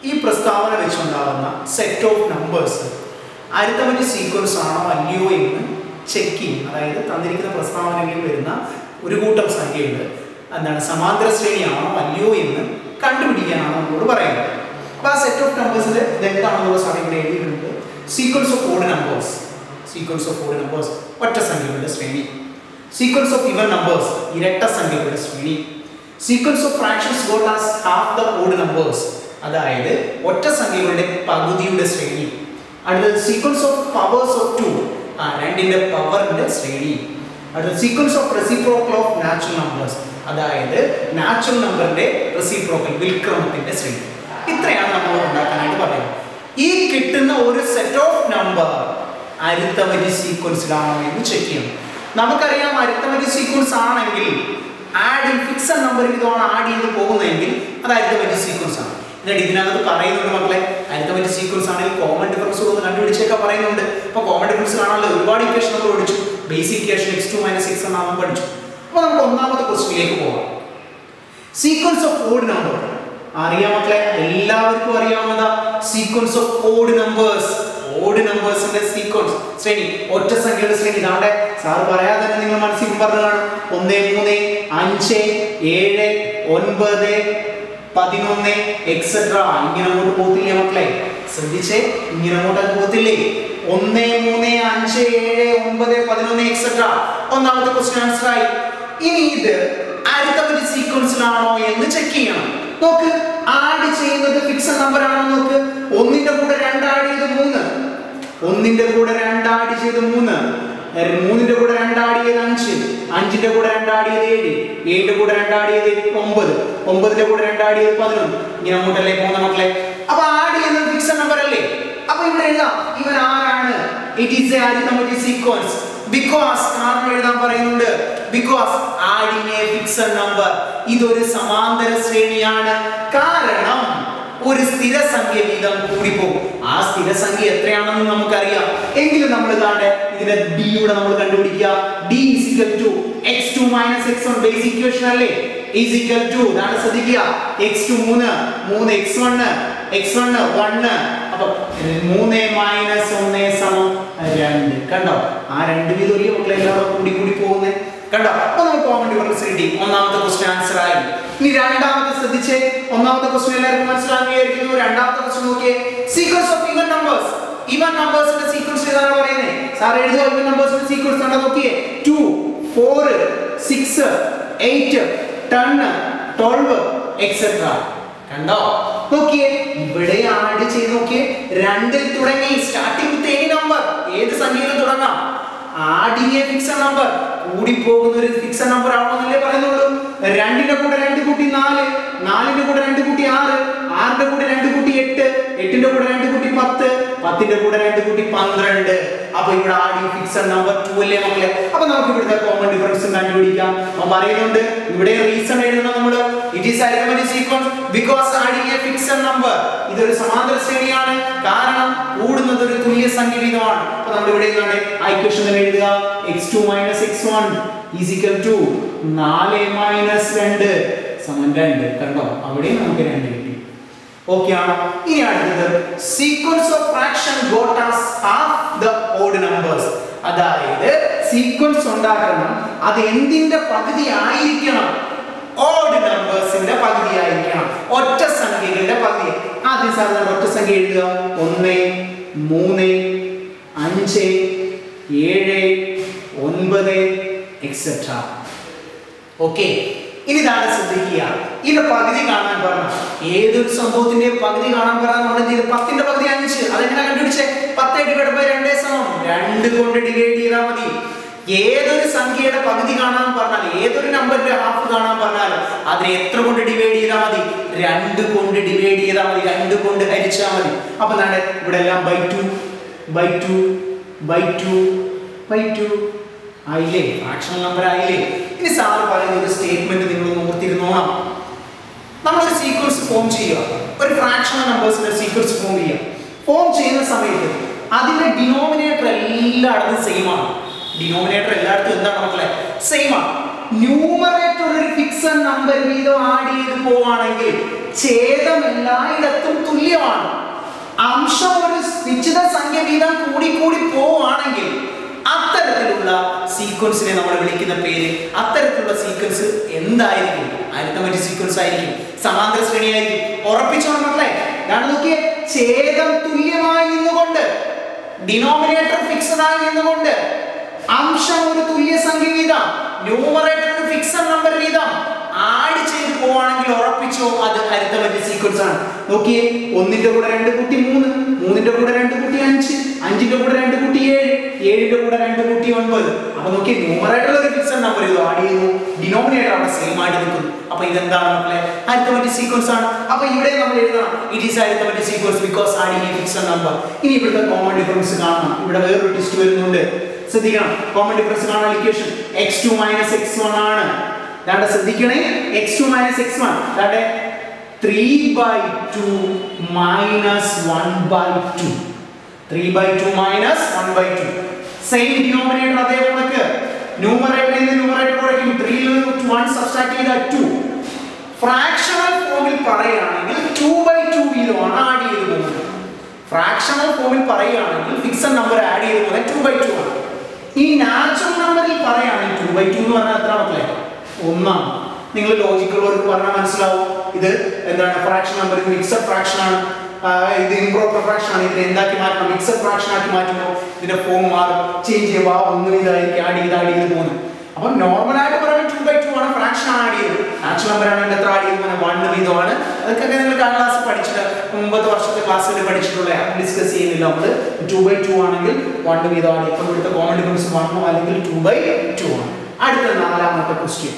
ഈ പ്രസ്താവന വെച്ചുണ്ടാകുന്ന set of numbers arithmetic sequence ആണോ അല്ലയോ എന്ന് ചെക്ക് ചെയ്യും അതായത് തന്നിരിക്കുന്ന പ്രസ്താവനകളിൽ വരുന്ന ഒരു കൂട്ടം സംഖ്യകൾ എന്താണ് സമാന്തര ശ്രേണിയാണോ അല്ലയോ എന്ന് കണ്ടുപിടിക്കാനാണ് നമ്മളോട് പറയുന്നത്. അപ്പോൾ ആ സെറ്റ് ഓഫ് നമ്പേഴ്സിൽ ഇതെന്താണെന്നുള്ള സമയം ഇവിടെ എഴുതിയിട്ടുണ്ട്. Sequence of odd numbers sequence of odd numbers ഒറ്റ സംഖ്യകളുടെ ശ്രേണി. സീക്വൻസ് ഓഫ് ഇവൻ നമ്പേഴ്സ് ഇരട്ട സംഖ്യകളുടെ ശ്രേണി. Sequence of fractions got as half the odd numbers അതായത് ഒറ്റ സംഖ്യകളുടെ പകുതിയുടെ ശ്രേണി. അടുത്തത് sequence of powers of two ആ രണ്ടിന്റെ പവറിന്റെ ശ്രേണി. അടുത്തത് sequence of reciprocal of natural numbers അതായത് നാച്ചുറൽ നമ്പറിന്റെ റെസിപ്രോക്കൽ വിൽക്രമത്തിന്റെ ശ്രേണി. ഇത്രയാണ് നമ്മൾ ഉണ്ടാക്കാനായിട്ട് പറയുന്നത്. ഈ കിട്ടുന്ന ഒരു സെറ്റ് ഓഫ് നമ്പർ അരിത്തമെറ്റിക് സീക്വൻസിലാണോ എന്ന് ചെക്ക് ചെയ്യണം. നമുക്കറിയാം അരിത്തമെറ്റിക് സീക്വൻസ് ആണെങ്കിൽ ആഡ് ഫിക്സഡ് നമ്പറിൽ ഇതാണ് ആഡ് ചെയ്ത് പോകുന്നതെങ്കിൽ അത് അരിത്തമെറ്റിക് സീക്വൻസ് ആണ്. എന്നിട്ട് ഇതിനകത്ത് പറയുന്നുണ്ട് മക്കളെ അരിത്തമെറ്റിക് സീക്വൻസ് ആണെങ്കിൽ കോമൺ ഡിഫറൻസ് ഒന്ന് കണ്ടുപിടിച്ചൊക്കെ പറയുന്നുണ്ട്. അപ്പോൾ കോമൺ ഡിഫറൻസ് കാണാനുള്ള ഒരുപാട് ഇക്വേഷൻ നമ്മൾ പഠിച്ചു. Basic equation x two minus six എന്നാണ് പഠിച്ചു. അപ്പോൾ നമുക്ക് ഒന്നാമത്തെ ക്വസ്റ്റിലേക്ക് പോകാം സീക്വൻസ് ഓഫ് ഓഡ് നമ്പർ അറിയാം മക്കളെ എല്ലാവർക്കും അറിയാവുന്നതാ. Sequence of odd numbers odd നമ്പേഴ്സിന്റെ sequence ശ്രേണി ഒറ്റ സംഖ്യയുടെ ശ്രേണി ഇതാണ്ട് സാർ പറയാതെ തന്നെ നിങ്ങൾ മനസ്സിൽ പറഞ്ഞു കാണും. ഒന്ന് മൂന്ന് അഞ്ച് ഏഴ് ഒൻപത് പതിനൊന്ന് എക്സെട്ര ഇങ്ങനെ അങ്ങോട്ട് പോകത്തില്ലേ മക്കളെ? ശ്രദ്ധിച്ചേ ഇങ്ങനെ അങ്ങോട്ട് പോകത്തില്ലേ? ഒന്ന് മൂന്ന് അഞ്ച് ഏഴ് ഒമ്പത് പതിനൊന്ന് എക്സെട്ര ഒന്നാമത്തെ ക്വസ്റ്റ്യൻ ആൻസർ ആയി. ഇനി ഇത് അരിത്തമെറ്റിക് സീക്വൻസിലാണോ എന്ന് ചെക്ക് ചെയ്യണം. നോക്ക്. ആഡ് ചെയ്യുന്നത് ഫിക്സഡ് നമ്പർ ആണോ നോക്ക്. ഒന്നിന്റെ കൂടെ രണ്ട് ആഡ് ചെയ്ത് മൂന്ന്. ഒന്നിന്റെ കൂടെ രണ്ട് ആഡ് ചെയ്ത് മൂന്ന്. മൂന്നിന്റെ കൂടെ രണ്ട് ആഡ് ചെയ്ത് അഞ്ച്. അഞ്ചിന്റെ കൂടെ രണ്ട് ആഡ് ചെയ്ത് ഏഴ്. ഏഴിന്റെ കൂടെ രണ്ട് ആഡ് ചെയ്ത് ഒമ്പത്. ഒമ്പതിന്റെ കൂടെ രണ്ട് ആഡ് ചെയ്ത് പതിനൊന്ന്. ഇങ്ങനെ അങ്ങോട്ടല്ലേ മൂന്ന് മക്കളെ? അപ്പൊ ആഡ് ചെയ്യുന്നത് ഫിക്സഡ് നമ്പർ അല്ലേ? അപ്പൊ ഇവിടെ എഴുതാം. ഇവൻ ആരാണ്? It is a arithmetic sequence because കാരണം എഴുതാൻ പറയുന്നുണ്ട്. Because adding a fixed number ഇതൊരു സമാന്തര ശ്രേണിയാണ്. കാരണം ഒരു സ്ഥിരസംഖ്യ വീതം കൂടിപ്പോകും. ആ സ്ഥിരസംഖ്യ എത്രയാണെന്ന് നമുക്കറിയാം. എങ്കിലും നമ്മൾ കാണേ ഇതിന്റെ d യുടെ നമ്മൾ കണ്ടുപിടിക്കുക. d two x two x2 x x1 base equation അല്ലേ? Is equal to ഇതാണ് ശ്രദ്ധിക്കുക. x2 3 3 x1 x1 1 അപ്പൊ 3 മൈനസ് 1 സമം 2 കണ്ടോ? ആ രണ്ട് വീതം വലിയ മക്കളെ എല്ലാവരും കൂടി കൂടി പോകുന്നത് കണ്ടോ? അപ്പൊ നമുക്ക് പോകാൻ വേണ്ടി വളരെ കിട്ടി ഒന്നാമത്തെ ക്വസ്റ്റ്യൻ ആൻസർ ആയി. ഇനി രണ്ടാമത്തെ ശ്രദ്ധിച്ച്. ഒന്നാമത്തെ ക്വസ്റ്റ്യൻ എല്ലാവർക്കും മനസ്സിലാക്കിയായിരിക്കുന്നു രണ്ടാമത്തെ ക്വസ്റ്റ്യൻ നോക്കിയേ. Sequence of even numbers even നമ്പേഴ്സിന്റെ sequence ഏതാണ് പറയുന്നത് സാർ എഴുതുക ഈവൻ നമ്പേഴ്സിന്റെ സീക്വൻസ് കണ്ടോ നോക്കിയേ? 2 4 6 8 10 12 എക്സെട്ര കണ്ടോ? നോക്കിയേ. ഇവിടെ ആഡ് ചെയ്ത് നോക്കിയേ. രണ്ടിൽ തുടങ്ങി. സ്റ്റാർട്ടിംഗ് വിത്ത് എനി നമ്പർ ഏത് സംഖ്യയിൽ തുടങ്ങാം. ആഡിങ് എ ഫിക്സഡ് നമ്പർ കൂടി പോകുന്ന ഒരു ഫിക്സഡ് നമ്പർ ആണെന്നല്ലേ പറയുന്നുള്ളൂ. രണ്ടിന്റെ കൂടെ രണ്ട് കൂട്ടി നാല് നാലിന്റെ കൂടെ രണ്ട് കൂട്ടി ആറ് ആറിന്റെ കൂടെ രണ്ട് കൂട്ടി എട്ട് എട്ടിന്റെ കൂടെ രണ്ട് പത്തിന്റെ കൂടെ രണ്ട് കൂട്ടി പന്ത്രണ്ട്. അപ്പൊ ഇവിടെ ആഡിങ് ഫിക്സഡ് നമ്പർ ടു അല്ലേ മക്കളെ? അപ്പൊ നമുക്ക് ഇവിടുത്തെ കോമൺ ഡിഫറൻസും കണ്ടുപിടിക്കാം. അപ്പൊ പറയുന്നുണ്ട് ഇവിടെ റീസൺ എഴുതണം നമ്മൾ it is arithmetic sequence because adding a fixed number ഇതൊരു സമാന്തര ശ്രേണിയാണ്. കാരണം കൂടുന്നത് ഒരു തുല്യ സംഖ്യ വീതമാണ് അപ്പൊ നമ്മൾ ഇവിടെ എന്താണ്? ആ ഇക്വേഷൻ തന്നെ എഴുതുക. X2 minus x1 is equal to 4 minus 2 സമം 2 കണ്ടോ? അവിടെ നമുക്ക് 2 കിട്ടി. ഓക്കെ ആണോ ഇനി അടുത്തത്. Sequence of fraction got as half the odd numbers അതായത് സീക്വൻസ് ഉണ്ടാക്കണം അത് എന്തിന്റെ പകുതി ആയിരിക്കണം? ഓഡ് നമ്പേഴ്സിന്റെ പകുതി ആയിരിക്കണം. ഒറ്റ സംഖ്യകളുടെ പകുതി. ആദ്യം ഒറ്റ സംഖ്യ എഴുതുക. ഒന്ന് മൂന്ന് അഞ്ച് ഏഴ് ഒൻപത് എക്സെട്ര ഓക്കെ ഇനി ഇതാണ് ശ്രദ്ധിക്കുക. ഇതിന്റെ പകുതി കാണാൻ പറഞ്ഞു. ഏതൊരു സംഭവത്തിന്റെ പകുതി കാണാൻ പറഞ്ഞാൽ നമ്മൾ പത്തിന്റെ പകുതി അഞ്ച്. അതെങ്ങനെ കണ്ടുപിടിച്ചേ? പത്ത് ഡിവൈഡ് ബൈ രണ്ടേ സമം. രണ്ട് കൊണ്ട് ഡിവൈഡ് ചെയ്താൽ മതി. ഏതൊരു സംഖ്യയുടെ പകുതി കാണാൻ പറഞ്ഞാൽ ഏതൊരു നമ്പറിന്റെ ഹാഫ് കാണാൻ പറഞ്ഞാൽ അതിനെ എത്ര കൊണ്ട് ഡിവൈഡ് ചെയ്താൽ മതി? രണ്ട് കൊണ്ട് ഡിവൈഡ് ചെയ്താൽ മതി. രണ്ട് കൊണ്ട് ഹരിച്ചാൽ മതി. അപ്പൊ നാടെ ഇവിടെ എല്ലാം by two by two by two by two ആയില്ലേ? ഫ്രാക്ഷണൽ നമ്പർ ആയില്ലേ? ഇനി സാറ് പറയുന്ന ഒരു സ്റ്റേറ്റ്മെന്റ് നിങ്ങൾ ഓർത്തിരുന്നോണം. നമ്മളൊരു സീക്വൻസ് ഫോം ചെയ്യുക. ഒരു ഫ്രാക്ഷണൽ നമ്പേഴ്സിന്റെ സീക്വൻസ് ഫോം ചെയ്യുക. ഫോം ചെയ്യുന്ന സമയത്ത് അതിന്റെ ഡിനോമിനേറ്റർ എല്ലായിടത്തും സെയിം ആണ്. ഡിനോമിനേറ്റർ എല്ലായിടത്തും എന്താണ് മക്കളെ? സെയിം ആണ്. ന്യൂമറേറ്റർ ഒരു ഫിക്സഡ് നമ്പർ വീതം ആഡ് ചെയ്ത് പോവാണെങ്കിൽ ഛേദം എല്ലായിടത്തും തുല്യമാണ്. അംശം ഒരു നിശ്ചിത സംഖ്യ വീതം കൂടി കൂടി പോവുകയാണെങ്കിൽ അത്തരത്തിലുള്ള സീക്വൻസിനെ നമ്മൾ വിളിക്കുന്ന പേര് അത്തരത്തിലുള്ള സീക്വൻസ് എന്തായിരിക്കും? അരിത്തമറ്റ് സീക്വൻസ് ആയിരിക്കും. സമാന്തര ശ്രേണി ആയിരിക്കും ഉറപ്പിച്ചോണം മക്കളെ ഞാൻ നോക്കിയേ ഛേദം തുല്യമായി നിന്നുകൊണ്ട് ഡിനോമിനേറ്റർ ഫിക്സഡ് ആയി നിന്നുകൊണ്ട് അംശം ഒരു തുല്യ സംഖ്യ വീതം ഒരു ഫിക്സഡ് നമ്പർ വീതം ആഡ് ചെയ്ത് പോവാണെങ്കിൽ ഉറപ്പിച്ചോ അത് അരിത്തമറ്റ് സീക്വൻസ് ആണ്. നോക്കിയേ ഒന്നിന്റെ കൂടെ രണ്ട് കൂട്ടി മൂന്ന് മൂന്നിന്റെ കൂടെ രണ്ട് കൂട്ടി അഞ്ച് അഞ്ചിന്റെ കൂടെ രണ്ട് കൂട്ടി ഏഴ് ഏഴിന്റെ കൂടെ രണ്ട് കൂട്ടി ഒൻപത്. അപ്പൊ നോക്കി ന്യൂമറേറ്റർ ഒരു ഫിക്സഡ് നമ്പർ ഇത് ആഡ് ചെയ്യുന്നു ഡിനോമിനേറ്റർ ആണ് സെയിം ആയിട്ട് നിൽക്കുന്നു. അപ്പൊ ഇതെന്താണ് മക്കളെ? അരിത്തമെറ്റിക് സീക്വൻസ് ആണ്. അപ്പൊ ഇവിടെ നമ്മൾ എഴുതണം. It is arithmetic sequence because adding fixed number ഇനി ഇവിടുത്തെ കോമൺ ഡിഫറൻസ് കാണണം. ഇവിടെ വേറൊരു ടെസ്റ്റ് വരുന്നുണ്ട്. ശ്രദ്ധിക്കണം. കോമൺ ഡിഫറൻസ് കാണാൻ equation x two minus x one ആണ്. ദാണ്ടെ ശ്രദ്ധിക്കണേ. X two minus x one ദാണ്ടെ three by two minus one by two three by two minus one by two same denominator അതേപോലെ ന്യൂമറേറ്ററിൽ നിന്ന് ന്യൂമറേറ്റർ കുറയ്ക്കും. ത്രീയിൽ നിന്ന് വൺ സബ്സ്ട്രാക്ട് ചെയ്താൽ ടു ഫ്രാക്ഷണൽ ഫോമിൽ പറയുകയാണെങ്കിൽ ടു ബൈ ടു വീതമാണ് ആഡ് ചെയ്ത് പോകുന്നത്. ഫ്രാക്ഷണൽ ഫോമിൽ പറയുകയാണെങ്കിൽ ഫിക്സഡ് നമ്പർ ആഡ് ചെയ്ത് പോകുന്നത് ടു ബൈ ടു ആണ്. ഈ നാച്ചുറൽ നമ്പറിൽ പറയുകയാണെങ്കിൽ ടു ബൈ ടു എന്ന് പറഞ്ഞാൽ എത്ര മക്കളെ? ഒന്നാണ്. നിങ്ങൾ ലോജിക്കുള്ളവർക്ക് പറഞ്ഞാൽ മനസ്സിലാവും. ഇത് എന്താണ്? ഫ്രാക്ഷൻ നമ്പർ മിക്സഡ് ഫ്രാക്ഷൻ ആണ്. ഇത് ഇംപ്രോപ്പർ ഫ്രാക്ഷൻ ആണ്. ഇതിനെ എന്താക്കി മാറ്റണം? മിക്സഡ് ഫ്രാക്ഷൻ ആക്കി മാറ്റുമ്പോൾ ഇതിന്റെ ഫോം മാറും. ചേഞ്ച് ആ ഒന്നും ഇതായിരിക്കും ആഡ് ചെയ്ത് ആഡ് ചെയ്ത് പോകുന്നത്. അപ്പം നോർമൽ ആയിട്ട് പറയുമ്പോൾ ടു ബൈ ടു ആണ് ഫ്രാക്ഷൻ ആഡ് ചെയ്ത് നാച്ചുറൽ നമ്പർ ആണ് എത്ര ആഡ് ചെയ്ത് പോകുന്നത് വൺ വീതമാണ് അതൊക്കെ നിങ്ങൾ ക്ലാസ് പഠിച്ചിട്ട് ഒമ്പത് വർഷത്തെ ക്ലാസ്സിൽ പഠിച്ചിട്ടുള്ള ഡിസ്കസ് ചെയ്യുന്നില്ല. നമ്മൾ ടു ബൈ ടു ആണെങ്കിൽ വൺ വീതമാണ് ഇപ്പം ഇവിടുത്തെ കോമൺ ഡിഫറൻസ് വണ്ണോ അല്ലെങ്കിൽ ടു ബൈ ടു ആണ്. അടുത്ത നാലാമത്തെ ക്വസ്റ്റ്യൻ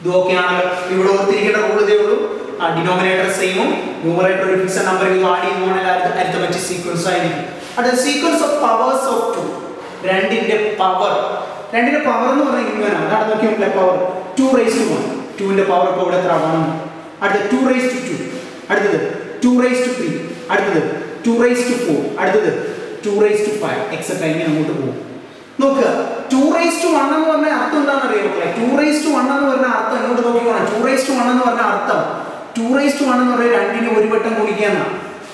ഇത് ഓക്കെ ആണല്ലോ. ഇവിടെ ഓർത്തിരിക്കേണ്ട ഇതേ ഉള്ളൂ. ആ ഡിനോമിനേറ്റർ സെയിമും ന്യൂമറേറ്റർ ഒരു ഫിക്സഡ് നമ്പർ ഇത് ആഡ് ചെയ്യുമ്പോൾ അടുത്ത അരിത്തമെറ്റിക് സീക്വൻസ് ആയിരിക്കും. അടുത്ത sequence of powers of two രണ്ടിന്റെ പവർ രണ്ടിന്റെ പവർ എന്ന് പറഞ്ഞാൽ ഇങ്ങനെയാണ് അതാണ് നോക്കിയാൽ power two raise two one ടുവിന്റെ പവർ ഇപ്പോൾ ഇവിടെ എത്ര വൺ അടുത്ത ടു റേസ് ടു ടു അടുത്തത് ടു റേസ് ടു ത്രീ അടുത്തത് ടു റേസ് ടു ഫോർ അടുത്തത് two raise two five etcetera ഇങ്ങനെ അങ്ങോട്ട് പോകും. നോക്കുക ടു റേസ് ടു വൺ എന്ന് പറഞ്ഞാൽ അർത്ഥം എന്താണെന്ന് അറിയാം ടു റേസ് ടു വൺ എന്ന് പറഞ്ഞ അർത്ഥം ഇങ്ങോട്ട് നോക്കിക്കോണം. ടു റേസ് ടു വൺ എന്ന് പറഞ്ഞ അർത്ഥം. ടു റേസ് ടു വൺ എന്ന് പറഞ്ഞാൽ രണ്ടിനെ ഒരു വട്ടം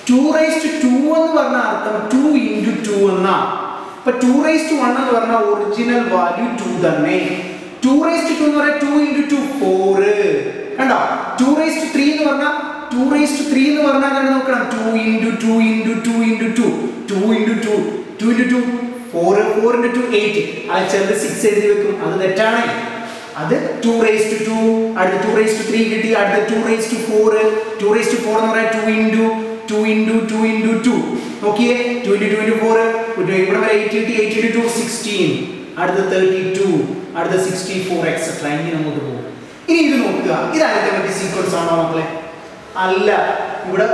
ടു റേസ് ടു ടു എന്ന് പറഞ്ഞ അർത്ഥം ടു ഇന്റു ടു എന്നാ. ഇപ്പൊ ടു വൺ എന്ന് പറഞ്ഞ ഒറിജിനൽ വാല്യൂ ടു തന്നെ. ടു ടു എന്ന് പറഞ്ഞാൽ ടു ഇന്റു ടു ഫോർ കണ്ടോ? ടു റേസ് ടു ത്രീ എന്ന് പറഞ്ഞാൽ ടു റേസ് ടു ത്രീ എന്ന് പറഞ്ഞാൽ കണ്ട് നോക്കണം. Two into two into two into two two into two two into two four four into two eight അത് സിക്സ് എഴുതി വെക്കും. അത് തെറ്റാണ്. അത് ടു റേസ് ടു ടു അടുത്ത ടു റേസ് ടു ത്രീ കിട്ടി അടുത്ത two raise two four two raise two four എന്ന് പറയാൻ two into two into two into two നോക്കിയേ two into two into four ഇവിടെ വരെ എയ്റ്റ് കിട്ടി എയ്റ്റ് ഇന്റു ടു സിക്സ്റ്റീൻ അടുത്ത തേർട്ടി ടു അടുത്ത സിക്സ്റ്റി ഫോർ എക്സെട്ര ഇങ്ങനെ അങ്ങോട്ട് പോകും ഇനി ഇത് നോക്കുക. ഇത് പറ്റി സീക്വൻസ് ആണോ മക്കളെ? അല്ല. ഇവിടെ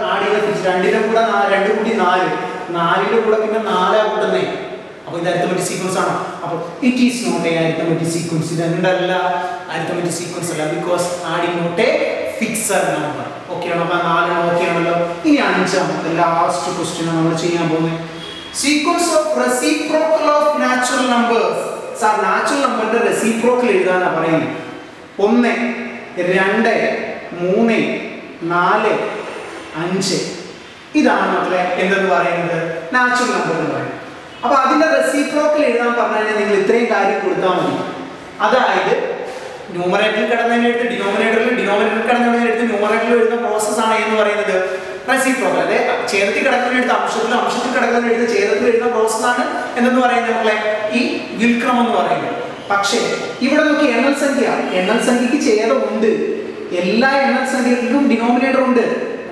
ഫിക്സ് രണ്ടിന്റെ കൂടെ രണ്ട് കൂടി നാല്. നാലിന്റെ കൂടെ പിന്നെ നാലാ കൂട്ടുന്നേ. അപ്പൊ ഇത് അരിത്തമെറ്റിക് സീക്വൻസ് ആണ്. അപ്പോൾ it is not a arithmetic sequence ഇത് എന്തല്ല അരിത്തമെറ്റിക് സീക്വൻസ് അല്ല. Because Aadi not a fixed number okay ആണോ? അപ്പൊ നാലെണ്ണം ഓക്കെ ആണല്ലോ ഇനി അഞ്ചാമത്തെ ലാസ്റ്റ് ക്വസ്റ്റ്യൻ നമ്മൾ ചെയ്യാൻ പോകുന്നത്. Sequence of reciprocal of natural numbers sir natural നമ്പറിന്റെ റെസിപ്രോക്കൽ എഴുതാനാണ് പറയുന്നത്. ഒന്ന് രണ്ട് മൂന്ന് നാല് അഞ്ച്. ഇതാണ് മക്കളെ എന്തെന്ന് പറയുന്നത്? നാച്ചുറൽ നമ്പർ എന്ന് പറയുന്നത്. അപ്പൊ അതിന്റെ റെസിപ്രോക്കൽ എഴുതാൻ പറഞ്ഞാൽ നിങ്ങൾ ഇത്രയും കാര്യം കൊടുത്താൽ മതി. അതായത് ന്യൂമറേറ്ററിൽ കിടന്നതിനെടുത്ത് ഡിനോമിനേറ്ററിൽ ഡിനോമിനേറ്ററിൽ കിടന്നതിനെടുത്ത് ന്യൂമറേറ്ററിൽ എഴുതുന്ന പ്രോസസ് ആണ് എന്ന് പറയുന്നത്. റെസിപ്രോക്കൽ അതായത് ചേർത്തി കിടക്കുന്നതിനെടുത്ത് അംശത്തിൽ അംശത്തിൽ കിടക്കുന്നതിനെടുത്ത് ചേർത്തിൽ വരുന്ന പ്രോസസ്സാണ് എന്തെന്ന് പറയുന്നത് മക്കളെ? ഈ വിൽക്രം എന്ന് പറയുന്നത്. പക്ഷേ ഇവിടെ നോക്കി എണ്ണൽ സംഖ്യ എണ്ണൽ സംഖ്യക്ക് ഛേദമുണ്ട്. എല്ലാ എണ്ണൽ സംഖ്യകൾക്കും ഡിനോമിനേറ്റർ ഉണ്ട്.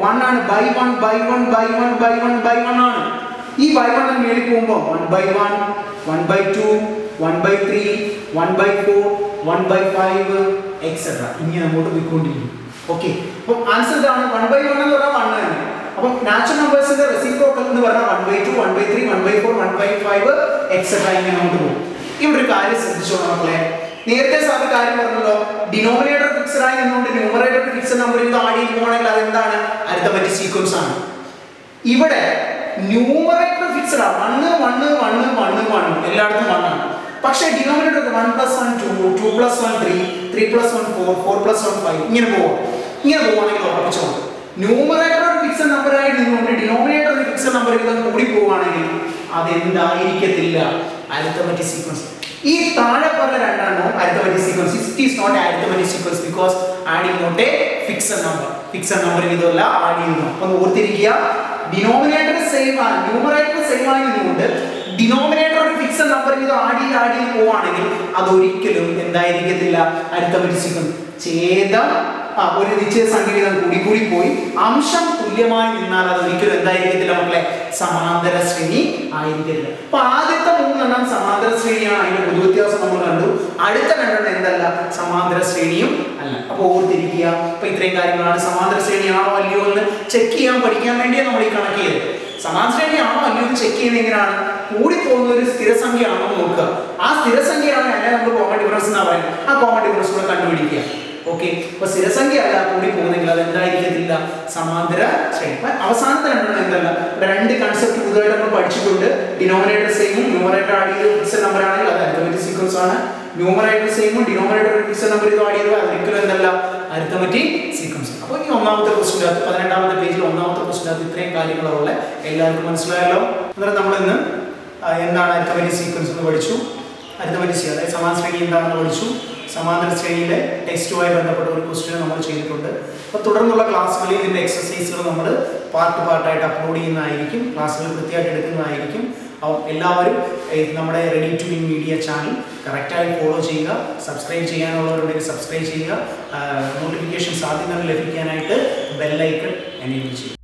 വൺ ആണ്. By one by one by one by one by one ആണ്. ഈ ബൈ വൺ മേളിൽ പോകുമ്പോൾ one by one one by two one by three one by four one by five etcetera ഇങ്ങനെ അങ്ങോട്ട് പോയിക്കൊണ്ടിരിക്കും ഓക്കെ അപ്പം ആൻസർ ഇതാണ്. വൺ ബൈ വൺ എന്ന് പറഞ്ഞാൽ വൺ തന്നെ. അപ്പം നാച്ചുറൽ നമ്പേഴ്സിന്റെ റെസിപ്രോക്കൽ എന്ന് പറഞ്ഞാൽ one by two one by three one by four one by five etcetera ഇങ്ങനെ അങ്ങോട്ട് പോകും. ഇവിടെ ഒരു കാര്യം ശ്രദ്ധിച്ചോളാം മക്കളെ. നേരത്തെ സാറ് കാര്യം പറഞ്ഞല്ലോ. ഡിനോമിനേറ്റർ ഫിക്സഡ് ആയി നിന്നുകൊണ്ട് ന്യൂമറേറ്റർ ഫിക്സഡ് നമ്പർ ഇത് ആഡ് ചെയ്യുകയാണെങ്കിൽ അതെന്താണ്? അരിത്തമെറ്റിക് സീക്വൻസ് ആണ്. ഇവിടെ ന്യൂമറേറ്റർ ഫിക്സഡ് ആണ് one one one one one എല്ലായിടത്തും ആണ്. പക്ഷേ denominator one plus one two two plus one three three plus one four four plus one five ഇങ്ങനെ പോവാം. ഇങ്ങനെ പോവാണെങ്കിൽ ഉറപ്പിച്ചോളൂ ന്യൂമറേറ്റർ ഒരു ഫിക്സഡ് നമ്പർ ആയിട്ട് നിന്നുകൊണ്ട് ഡിനോമിനേറ്റർ ഫിക്സഡ് നമ്പർ കൂടി പോവുകയാണെങ്കിൽ അതെന്തായിരിക്കത്തില്ല? അരിത്തമറ്റിക് സീക്വൻസ് ഈ താഴെ പറഞ്ഞ രണ്ടെണ്ണവും arithmetic sequence it is not arithmetic sequence because adding not a fixed number fixed number ഇതല്ല ആഡ് ചെയ്യുന്നു. അപ്പൊ ഓർത്തിരിക്കുക. ഡിനോമിനേറ്റർ സെയിം ആണ്. ന്യൂമറേറ്റർ സെയിം ആയി നിന്നുകൊണ്ട് ഡിനോമിനേറ്റർ ഒരു ഫിക്സഡ് നമ്പർ ഇത് ആഡ് ചെയ്ത് ആഡ് ചെയ്ത് പോവാണെങ്കിൽ അതൊരിക്കലും എന്തായിരിക്കത്തില്ല. അരിത്തമെറ്റിക് സീക്വൻസ് ഛേദം ഒരു നിശ്ചയ സംഗീതം കൂടി കൂടി പോയി. അംശം തുല്യമായി നിന്നാൽ അത് ഒരിക്കലും എന്തായിരിക്കത്തില്ല മക്കളെ? സമാന്തര ശ്രേണി ആയിരിക്കില്ല അപ്പൊ ആദ്യത്തെ മൂന്നെണ്ണം സമാന്തര ശ്രേണിയാണ്. അതിന്റെ പൊതു വ്യത്യാസം നമ്മൾ കണ്ടു. അടുത്ത രണ്ടെണ്ണം എന്തല്ല? സമാന്തര ശ്രേണിയും അല്ല. അപ്പൊ ഓർത്തിരിക്കുക. അപ്പൊ ഇത്രയും കാര്യങ്ങളാണ്. സമാന്തര ശ്രേണിയാണോ അല്ലയോ എന്ന് ചെക്ക് ചെയ്യാൻ പഠിക്കാൻ വേണ്ടിയാണ് നമ്മൾ ഈ കണക്ക് ചെയ്തത്. സമാന്തര ശ്രേണിയാണോ അല്ലയോ എന്ന് ചെക്ക് ചെയ്യുന്നത് എങ്ങനെയാണ്? കൂടി പോകുന്ന ഒരു സ്ഥിരസംഖ്യ ആണോ നോക്കുക. ആ സ്ഥിരസംഖ്യയാണ് അല്ലെങ്കിൽ നമ്മൾ കോമൺ ഡിഫറൻസ് എന്നാ പറയുന്നത്. ആ കോമൺ ഡിഫറൻസ് കൂടെ കണ്ടുപിടിക്കുക. ഓക്കെ അപ്പൊ സ്ഥിരസംഖ്യ അല്ല കൂടി പോകുന്നെങ്കിൽ അത് എന്തായിരിക്കത്തില്ല സമാന്തര ശ്രേണി അവസാനത്തെ രണ്ടെണ്ണം എന്തല്ല? രണ്ട് കൺസെപ്റ്റ് പുതുതായിട്ട് നമ്മൾ പഠിച്ചിട്ടുണ്ട്. ഡിനോമിനേറ്റർ സെയിമും ന്യൂമറേറ്റർ ആഡ് ചെയ്ത് ഫിക്സഡ് നമ്പർ ആണെങ്കിൽ അത് അരിത്തമെറ്റിക് സീക്വൻസ് ആണ്. ന്യൂമറേറ്റർ സെയിമും ഡിനോമിനേറ്റർ ഫിക്സഡ് നമ്പർ ഇത് ആഡ് ചെയ്തത് അതൊരിക്കലും എന്തല്ല? അരിത്തമെറ്റിക് സീക്വൻസ് അപ്പോൾ ഈ ഒന്നാമത്തെ ക്വസ്റ്റിനകത്ത് പതിനെട്ടാമത്തെ പേജിൽ ഒന്നാമത്തെ ക്വസ്റ്റിനകത്ത് ഇത്രയും കാര്യങ്ങളുള്ള എല്ലാവർക്കും മനസ്സിലായല്ലോ? അന്നേരം നമ്മൾ ഇന്ന് എന്താണ് അരിത്തമെറ്റിക് സീക്വൻസ് എന്ന് പഠിച്ചു. അരിത്തമെറ്റിക് അതായത് സമാന ശ്രേണി എന്താണെന്ന് പഠിച്ചു. സമാന്തര ശ്രേണിയിലെ ടെക്സ്റ്റുമായി ബന്ധപ്പെട്ട ഒരു ക്വസ്റ്റ്യൻ നമ്മൾ ചെയ്തിട്ടുണ്ട്. അപ്പോൾ തുടർന്നുള്ള ക്ലാസ്സുകളിൽ ഇതിന്റെ എക്സസൈസുകൾ നമ്മൾ പാർട്ട് പാർട്ടായിട്ട് അപ്ലോഡ് ചെയ്യുന്നതായിരിക്കും. ക്ലാസ്സുകൾ വൃത്തിയായിട്ട് എടുക്കുന്നതായിരിക്കും. എല്ലാവരും നമ്മുടെ ready to win media channel കറക്റ്റായി ഫോളോ ചെയ്യുക. സബ്സ്ക്രൈബ് ചെയ്യാനുള്ളവരുണ്ടെങ്കിൽ സബ്സ്ക്രൈബ് ചെയ്യുക. നോട്ടിഫിക്കേഷൻസ് ആദ്യം ലഭിക്കാനായിട്ട് ബെല്ലൈക്കൺ എനേബിൾ ചെയ്യുക.